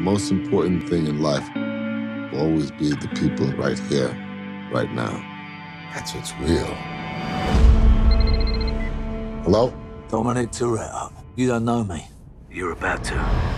most important thing in life will always be the people right here, right now. That's what's real. Hello? Dominic Toretto. You don't know me. You're about to.